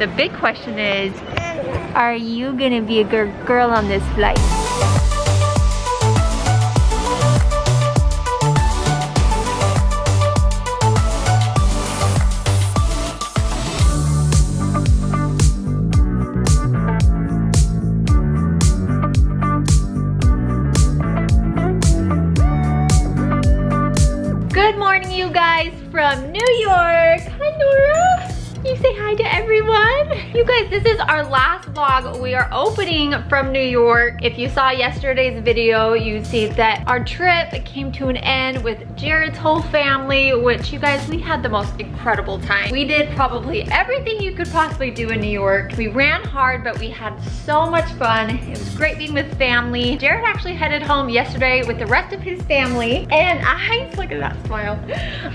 The big question is, are you gonna be a good girl on this flight? Good morning, you guys from New York. Hi, Norah. You say hi to everyone. You guys, this is our last vlog. We are opening from New York. If you saw yesterday's video, you see that our trip came to an end with Jared's whole family, which you guys, we had the most incredible time. We did probably everything you could possibly do in New York. We ran hard, but we had so much fun. It was great being with family. Jared actually headed home yesterday with the rest of his family, and I, look at that smile.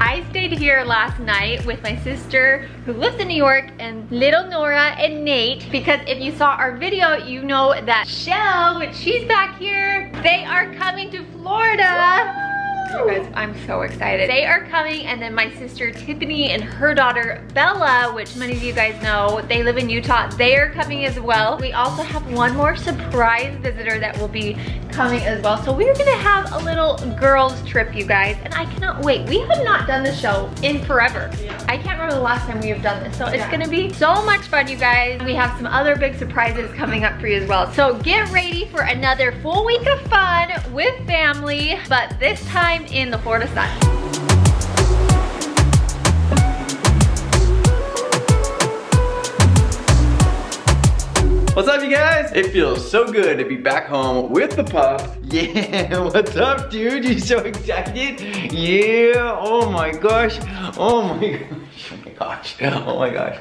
I stayed here last night with my sister who lives New York and little Norah and Nate because if you saw our video, you know that Chelle, which she's back here, they are coming to Florida. You guys, I'm so excited. They are coming and then my sister Tiffany and her daughter Bella, which many of you guys know, they live in Utah. They are coming as well. We also have one more surprise visitor that will be coming as well. So we're gonna have a little girls trip, you guys, and I cannot wait. We have not done the show in forever. Yeah. I can't remember the last time we have done this. So it's yeah. gonna be so much fun, you guys. We have some other big surprises coming up for you as well. So get ready for another full week of fun with family, but this time time in the Florida sun. What's up you guys? It feels so good to be back home with the pup. Yeah, what's up dude? You so excited? Yeah, oh my gosh. Oh my gosh. Oh my gosh.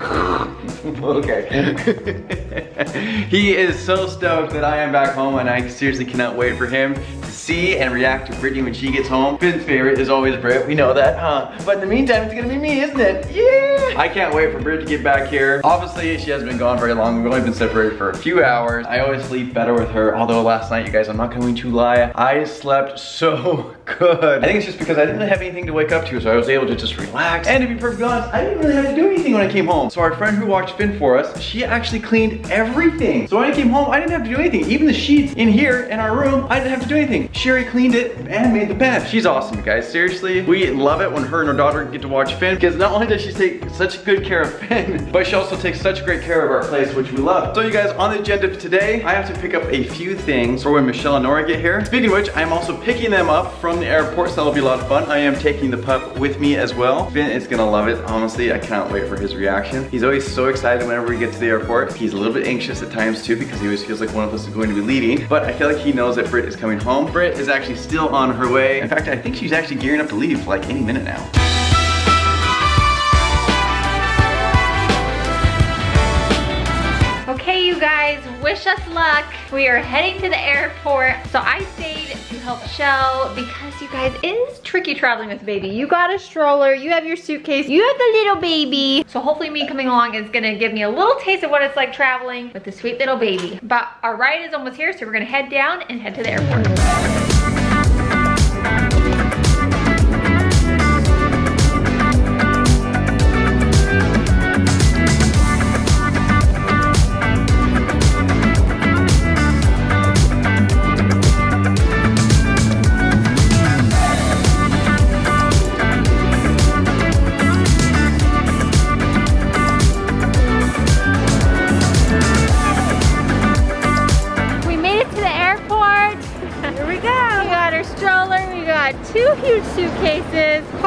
Oh my gosh. okay. he is so stoked that I am back home and I seriously cannot wait for him to see and react to Brittany when she gets home. Finn's favorite is always Britt, we know that, huh? But in the meantime, it's gonna be me, isn't it? Yeah! I can't wait for Britt to get back here. Obviously, she hasn't been gone very long. We've only been separated for a few hours. I always sleep better with her, although last night, you guys, I'm not going to lie, I slept so good. I think it's just because I didn't have anything to wake up to, so I was able to just relax. And to be perfectly honest, I didn't really have to do anything when I came home. So our friend who watched Finn for us, she actually cleaned everything. So when I came home, I didn't have to do anything. Even the sheets in here in our room, I didn't have to do anything. Sherry cleaned it and made the bed. She's awesome, guys. Seriously, we love it when her and her daughter get to watch Finn because not only does she take such good care of Finn, but she also takes such great care of our place, which we love. So you guys, on the agenda today, I have to pick up a few things for when Michelle and Norah get here. Speaking of which, I'm also picking them up from the airport, so that'll be a lot of fun. I am taking the pup with me as well. Finn is gonna love it, honestly. I cannot wait for his reaction. He's always so excited whenever we get to the airport. He's a little bit anxious at times too because he always feels like one of us is going to be leading, but I feel like he knows that Britt is coming home. Britt is actually still on her way. In fact, I think she's actually gearing up to leave like any minute now. Guys, wish us luck. We are heading to the airport. So I stayed to help Chelle because you guys, it is tricky traveling with baby. You got a stroller, you have your suitcase, you have the little baby. So hopefully me coming along is gonna give me a little taste of what it's like traveling with the sweet little baby. But our ride is almost here, so we're gonna head down and head to the airport.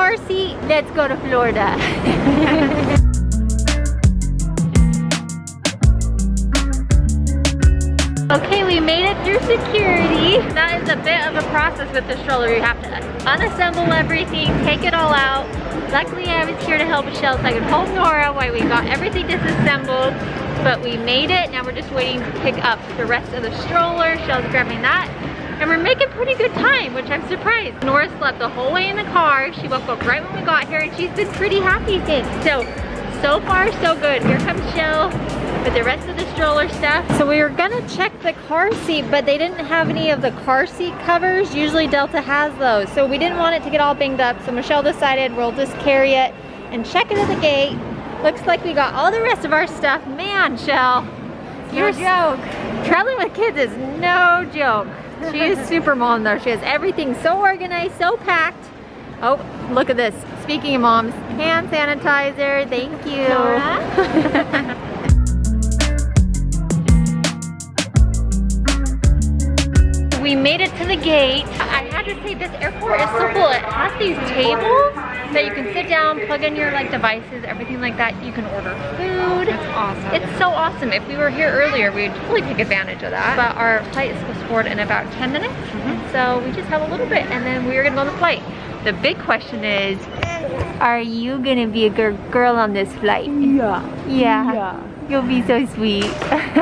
Let's go to Florida. Okay, we made it through security. That is a bit of a process with the stroller. You have to unassemble everything, take it all out. Luckily, I was here to help Michelle so I could hold Norah while we got everything disassembled. But we made it. Now we're just waiting to pick up the rest of the stroller. Chelle's grabbing that and we're making pretty good time, which I'm surprised. Norah slept the whole way in the car. She woke up right when we got here and she's been pretty happy since. So, so far so good. Here comes Chelle with the rest of the stroller stuff. So we were gonna check the car seat, but they didn't have any of the car seat covers. Usually Delta has those. So we didn't want it to get all banged up. So Michelle decided we'll just carry it and check it at the gate Looks like we got all the rest of our stuff. Man, Chelle, you're joke. Traveling with kids is no joke. She is super mom though. She has everything so organized, so packed. Oh, look at this. Speaking of moms, hand sanitizer, thank you. we made it to the gate. I had to say this airport is so cool. It has these tables that you can sit down, plug in your like devices, everything like that. You can order food. It's awesome. It's so awesome. If we were here earlier, we'd totally take advantage of that. But our flight is supposed to board in about 10 minutes. Mm -hmm. So we just have a little bit and then we're gonna go on the flight. The big question is, are you gonna be a good girl on this flight? Yeah. Yeah. Yeah. You'll be so sweet.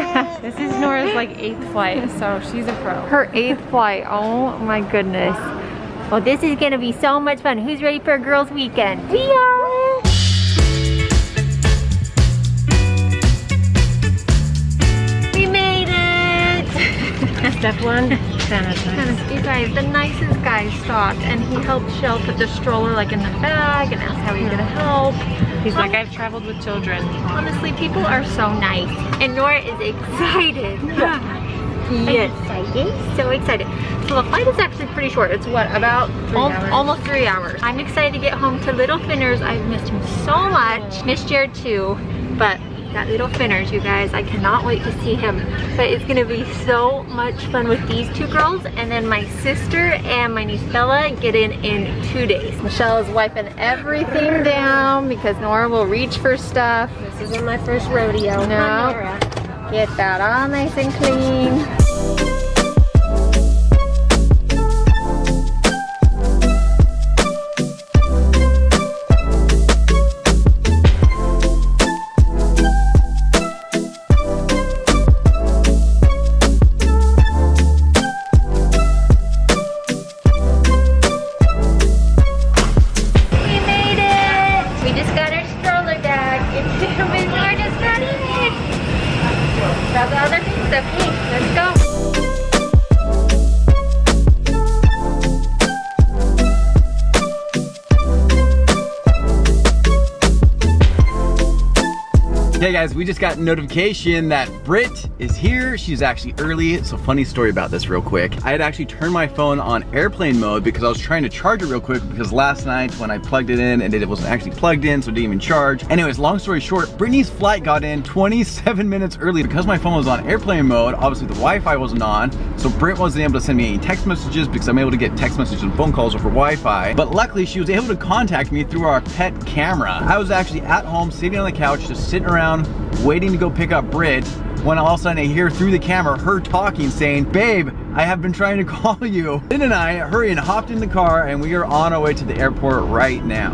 this is Norah's like eighth flight, so she's a pro. Her eighth flight, oh my goodness. Well, this is gonna be so much fun. Who's ready for a girls' weekend? We are! We made it! Step one. You guys, the nicest guy stopped and he helped Chelle put the stroller like in the bag and asked how he's gonna mm-hmm. help. He's like, I've traveled with children. Honestly, people are so nice. And Norah is excited. Yes. Excited. So excited. So the flight is actually pretty short. It's what, about three al almost three hours. I'm excited to get home to little Finners. I've missed him so much. Missed Jared too, but that little Finners, you guys. I cannot wait to see him. But it's gonna be so much fun with these two girls. And then my sister and my niece Bella get in in two days. Michelle is wiping everything down because Norah will reach for stuff. This isn't my first rodeo. No. Get that all nice and clean. the other let's go. Hey guys, we just got notification that Britt is here. She's actually early. So funny story about this real quick. I had actually turned my phone on airplane mode because I was trying to charge it real quick because last night when I plugged it in and it wasn't actually plugged in so it didn't even charge. Anyways, long story short, Brittany's flight got in 27 minutes early because my phone was on airplane mode. Obviously the Wi-Fi wasn't on. So Britt wasn't able to send me any text messages because I'm able to get text messages and phone calls over Wi-Fi. But luckily she was able to contact me through our pet camera. I was actually at home sitting on the couch just sitting around waiting to go pick up Britt when all of a sudden I hear through the camera her talking saying, babe, I have been trying to call you. Finn and I hurry and hopped in the car and we are on our way to the airport right now.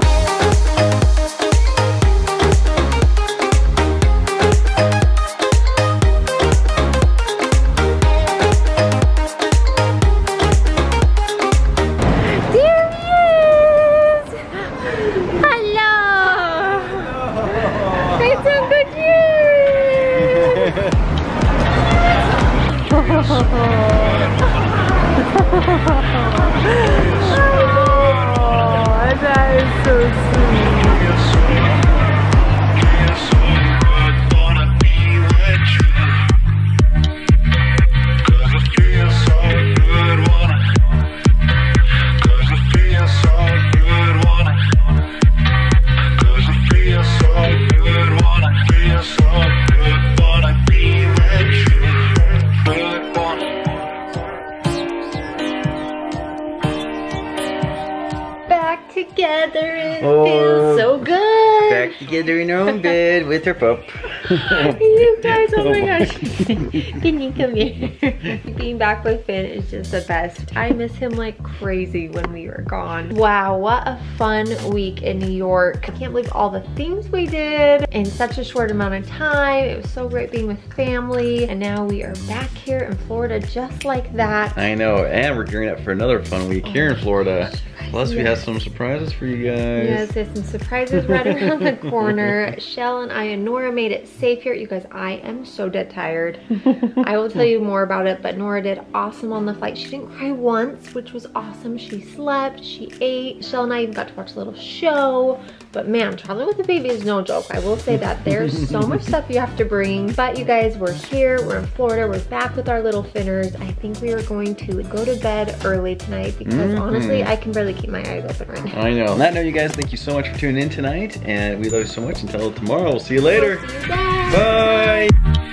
Together in our own bed with her pup. you guys, oh my gosh. Can you come here? Being back with Finn is just the best. I miss him like crazy when we were gone. Wow, what a fun week in New York. I can't believe all the things we did in such a short amount of time. It was so great being with family. And now we are back here in Florida just like that. I know, and we're gearing up for another fun week oh here in oh Florida. Plus, we have some surprises for you guys. Yes, there's some surprises right around the corner. Chelle and I and Norah made it safe here. You guys, I am so dead tired. I will tell you more about it, but Norah did awesome on the flight. She didn't cry once, which was awesome. She slept, she ate. Chelle and I even got to watch a little show. But man, traveling with a baby is no joke. I will say that there's so much stuff you have to bring. But you guys, we're here, we're in Florida, we're back with our little finners. I think we are going to go to bed early tonight because mm -hmm. honestly, I can barely keep my eyes open right now. I know. On that note, you guys, thank you so much for tuning in tonight. And we love you so much. Until tomorrow, we'll see you later. We'll see you Bye.